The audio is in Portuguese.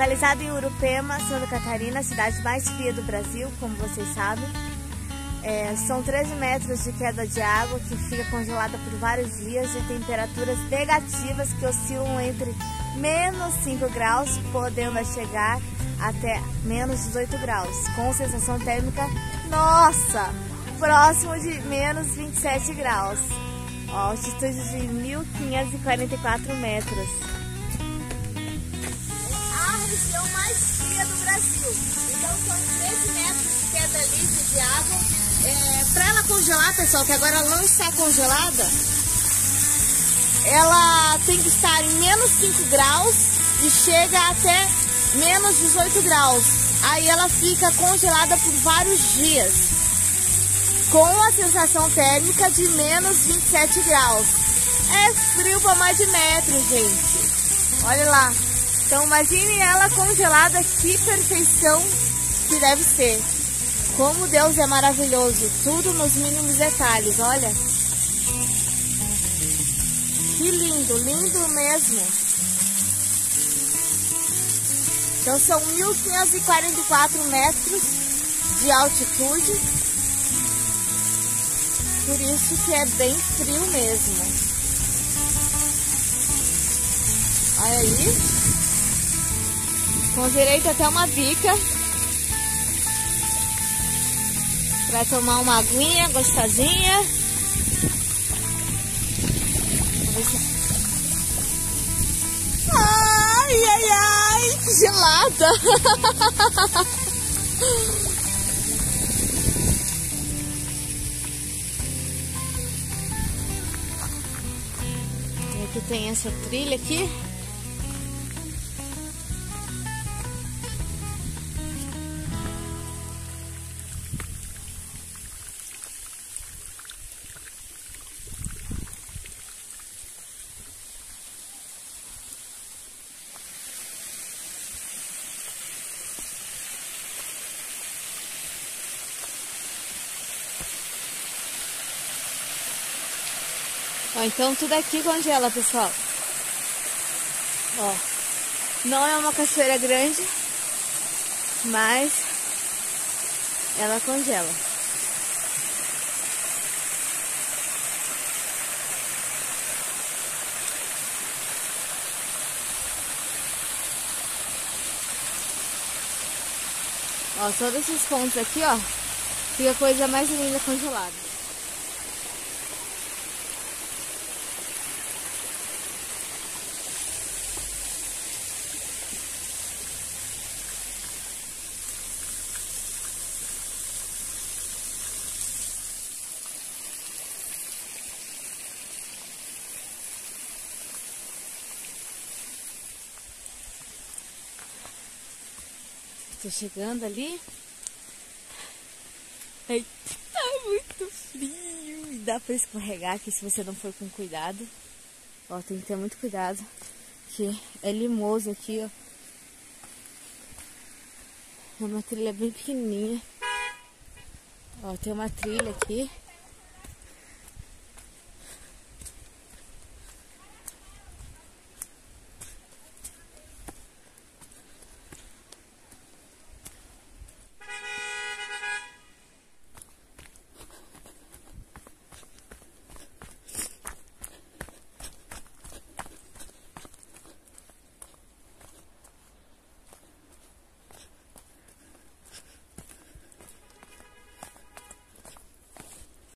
Localizado em Urupema, Santa Catarina, a cidade mais fria do Brasil, como vocês sabem. É, são 13 metros de queda de água que fica congelada por vários dias e temperaturas negativas que oscilam entre menos 5 graus, podendo chegar até menos 18 graus, com sensação térmica, nossa, próximo de menos 27 graus. Altitude de 1.544 metros. Região mais fria do Brasil. Então são 13 metros de queda livre de água. É, Para ela congelar, pessoal, que agora ela não está congelada, ela tem que estar em menos 5 graus e chega até menos 18 graus. Aí ela fica congelada por vários dias, com a sensação térmica de menos 27 graus. É frio para mais de metro, gente. Olha lá. Então imagine ela congelada, que perfeição que deve ser. Como Deus é maravilhoso, tudo nos mínimos detalhes, olha. Que lindo, lindo mesmo. Então são 1.544 metros de altitude. Por isso que é bem frio mesmo. Olha aí. Com direito até uma bica. Pra tomar uma aguinha gostosinha. Ai, ai, ai, gelada! E aqui tem essa trilha aqui. Ó, então tudo aqui congela, pessoal. Ó, não é uma cachoeira grande, mas ela congela. Ó, todos esses pontos aqui, ó, fica a coisa mais linda congelada. Tô chegando ali. Ai, tá muito frio. E dá pra escorregar aqui se você não for com cuidado. Ó, tem que ter muito cuidado. Que é limoso aqui, ó. É uma trilha bem pequenininha. Ó, tem uma trilha aqui.